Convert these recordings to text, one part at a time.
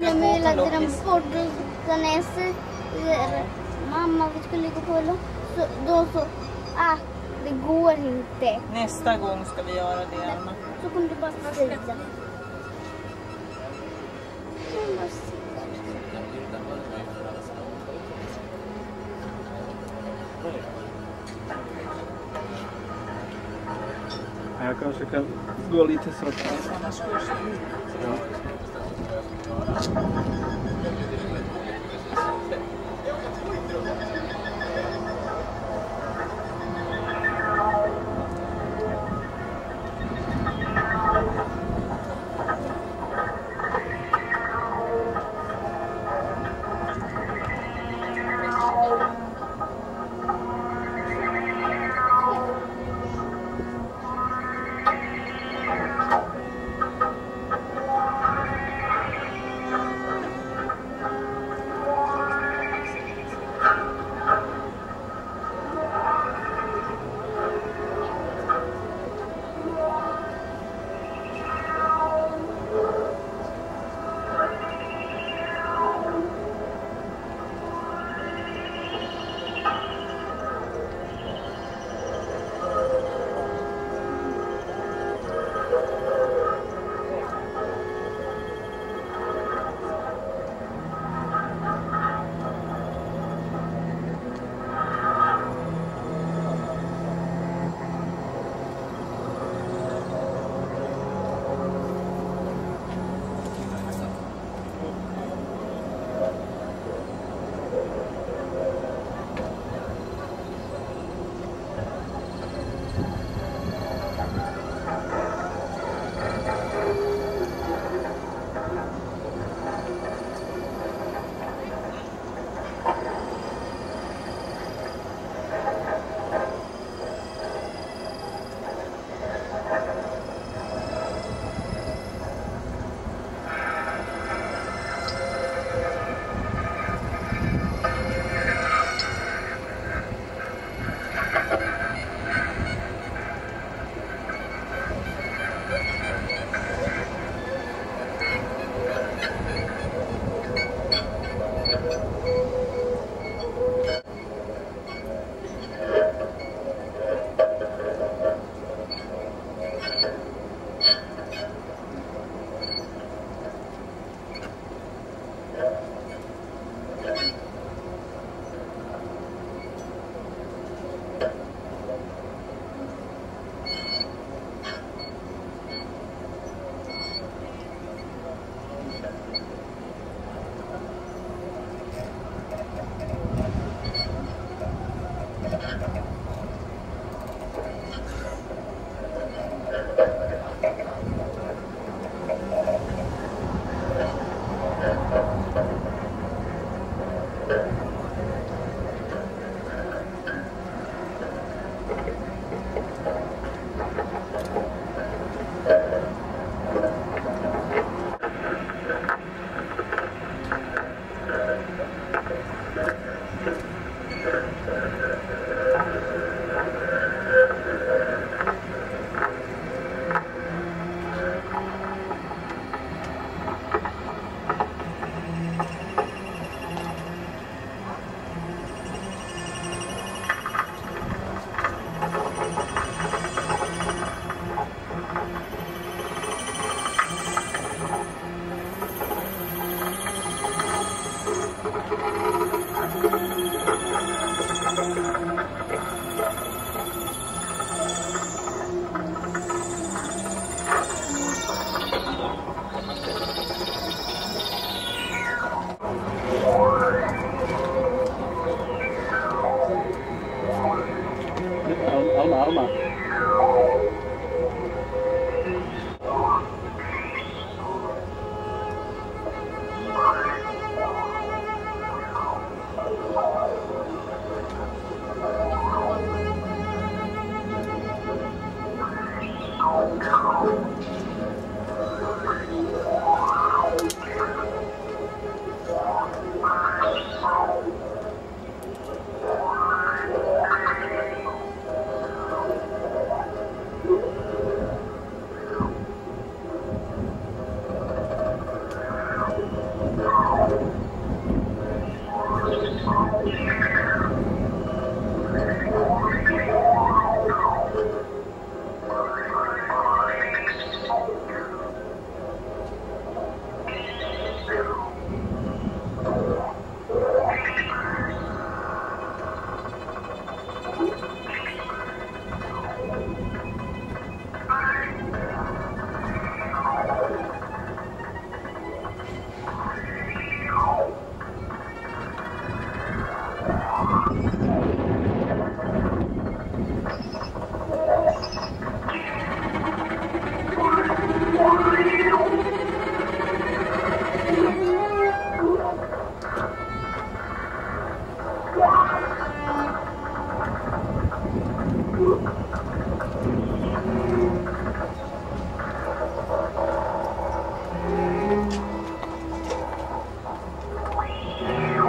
Jag ville drömma bort och sen när jag säger mamma vi skulle gå på lopp så då så, ah det går inte. Nästa gång ska vi göra det, Alma. Så kommer du bara säga. Jag kanske kan gå lite så att... Ja. Thank you.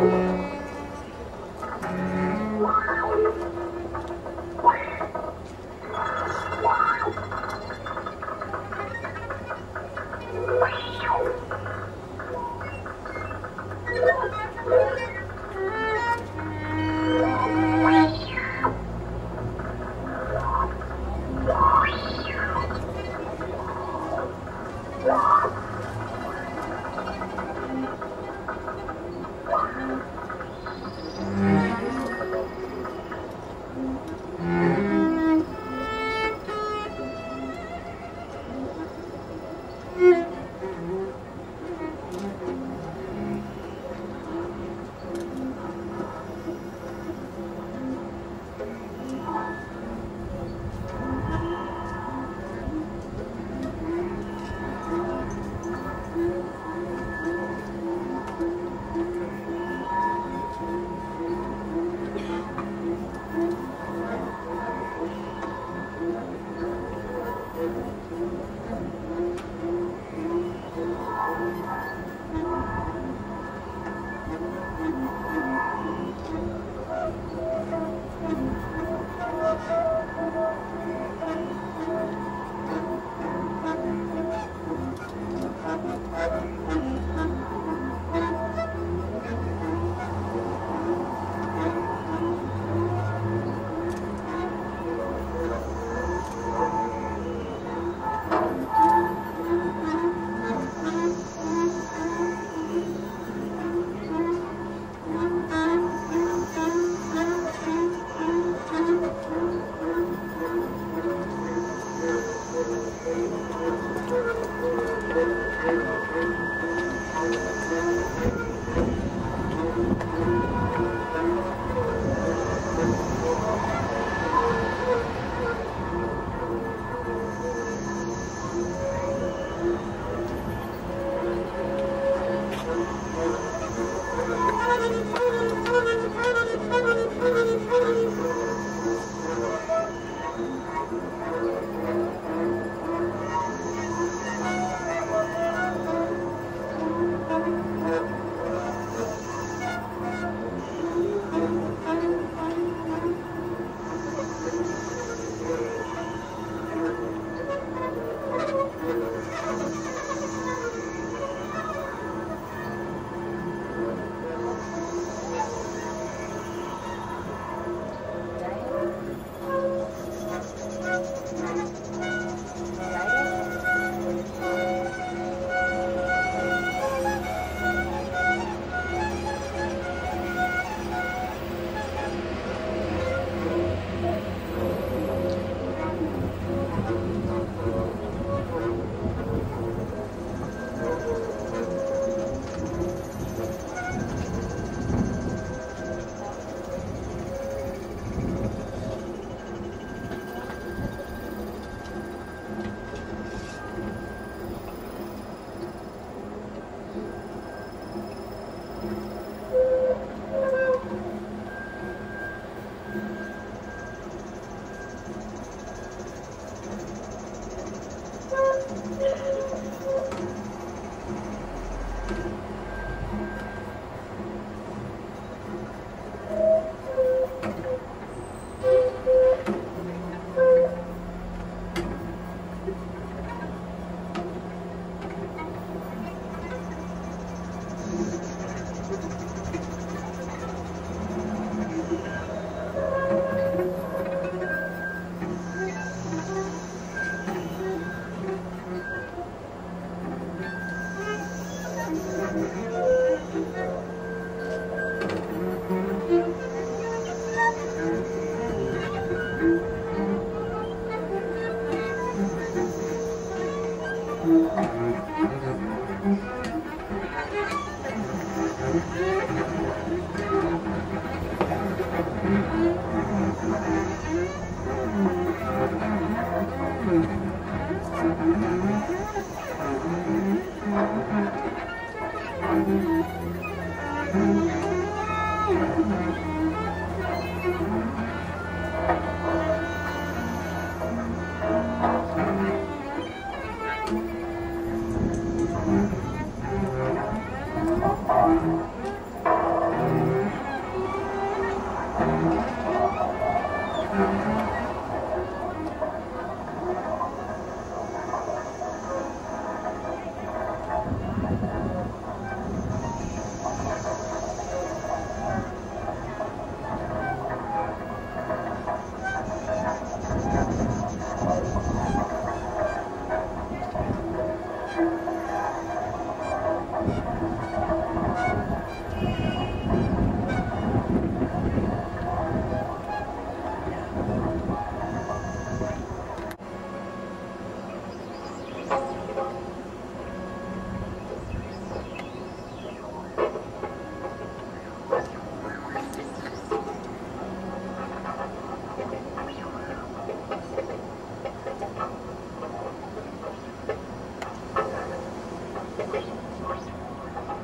Thank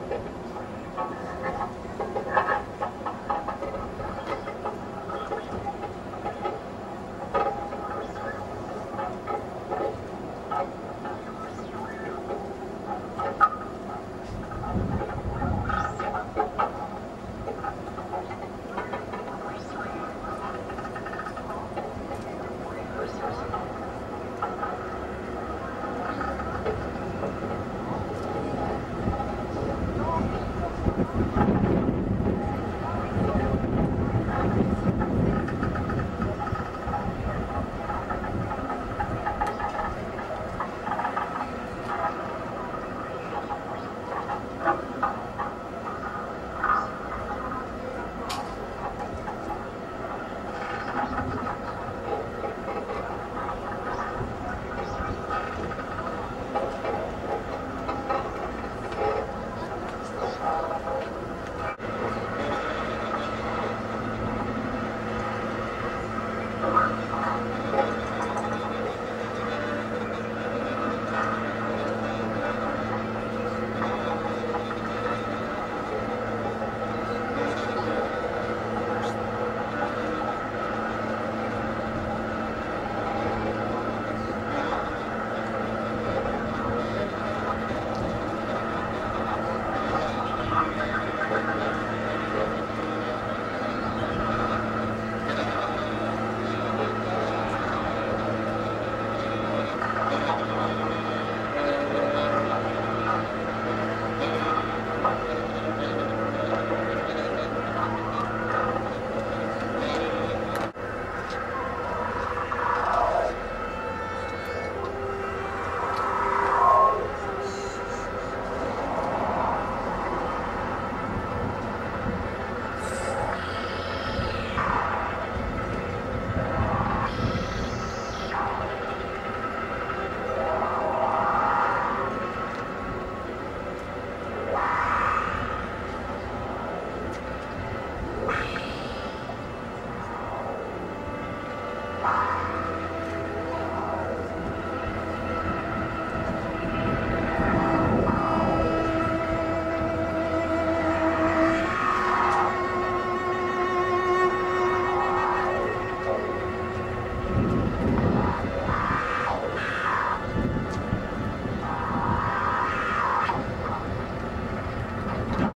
はい。